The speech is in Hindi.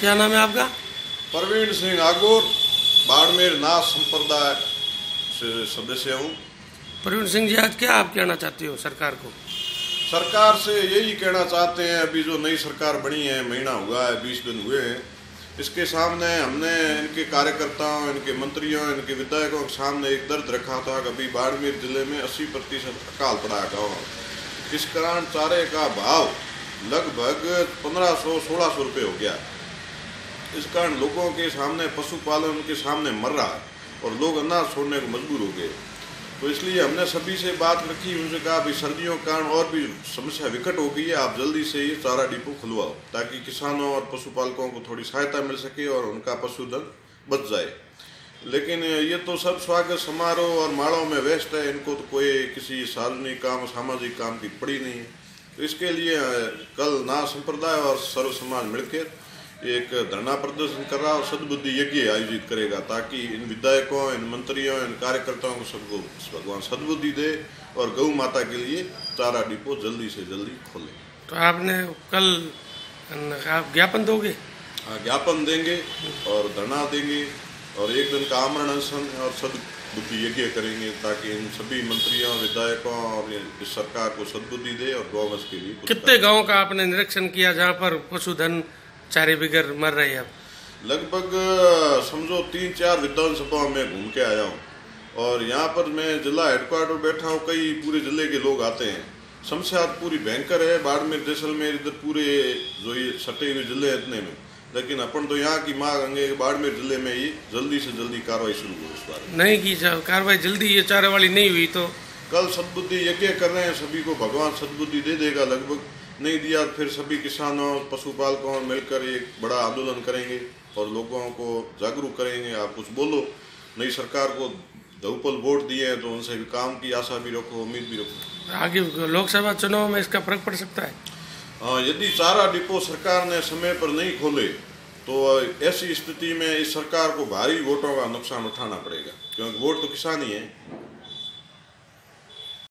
क्या नाम है आपका? प्रवीण सिंह आगोर बाड़मेर नाथ संप्रदाय से सदस्य हूँ। प्रवीण सिंह जी आज क्या आप कहना चाहते हो सरकार को? सरकार से यही कहना चाहते हैं अभी जो नई सरकार बनी है महीना हुआ है बीस दिन हुए हैं इसके सामने हमने इनके कार्यकर्ताओं इनके मंत्रियों इनके विधायकों के सामने एक दर्द रखा था कि अभी बाड़मेर ज़िले में 80 प्रतिशत अकाल पड़ा गाँव इस कारण चारे का भाव लगभग 1500 1600 रुपये हो गया। इस कारण लोगों के सामने, पशुपालन के सामने मर रहा है और लोग अनाज छोड़ने को मजबूर हो गए। तो इसलिए हमने सभी से बात रखी, उनसे कहा भाई सर्दियों के कारण और भी समस्या विकट हो गई है, आप जल्दी से ये चारा डिपो खुलवाओ, ताकि किसानों और पशुपालकों को थोड़ी सहायता मिल सके और उनका पशुधन बच जाए। लेकिन ये तो सब स्वागत समारोह और माड़ों में व्यस्त है, इनको तो कोई किसी सार्वजनिक काम, सामाजिक काम की पड़ी नहीं है। तो इसके लिए कल ना संप्रदाय और सर्व समाज मिलकर एक धरना प्रदर्शन कर रहा और सदबुद्धि यज्ञ आयोजित करेगा ताकि इन विधायकों इन मंत्रियों इन कार्यकर्ताओं को सबको भगवान सदबुद्धि दे और गौ माता के लिए चारा डिपो जल्दी से जल्दी खोले। तो आपने कल आप ज्ञापन दोगे? हाँ ज्ञापन देंगे और धरना देंगे और एक दिन का आमरण अनशन और सदबुद्धि यज्ञ करेंगे ताकि इन सभी मंत्रियों विधायकों और इस सरकार को सदबुद्धि दे और गौवंश के लिए कितने गाँव का आपने निरीक्षण किया जहाँ पर पशुधन चारे बिगर मर रहे हैं अब। लगभग समझो तीन चार विधानसभा में घूम के आया हूँ। और यहाँ पर मैं जिला हेडक्वार्टर बैठा हूँ कई पूरे ज़िले के लोग आते हैं। समस्या पूरी भयंकर है बाड़मेर जैसलमेर इधर पूरे जो ये सटे हुए ज़िले हैं इतने में। लेकिन अपन तो यहाँ की मांग अंगे बाड़मेर ज़िले में ही जल्दी से जल्दी कार्रवाई शुरू हो इस बारे नहीं की कार्रवाई जल्दी ये चारे वाली नहीं हुई तो? कल सदबुद्धि यज्ञ कर रहे हैं सभी को भगवान सदबुद्धि दे देगा लगभग। नहीं दिया फिर सभी किसानों पशुपालकों मिलकर एक बड़ा आंदोलन करेंगे और लोगों को जागरूक करेंगे। आप कुछ बोलो नई सरकार को धूपल वोट दिए हैं तो उनसे भी काम की आशा भी रखो उम्मीद भी रखो। आगे लोकसभा चुनाव में इसका फ़र्क पड़ सकता है? हाँ यदि चारा डिपो सरकार ने समय पर नहीं खोले तो ऐसी स्थिति में इस सरकार को भारी वोटों का नुकसान उठाना पड़ेगा क्योंकि वोट तो किसान ही है।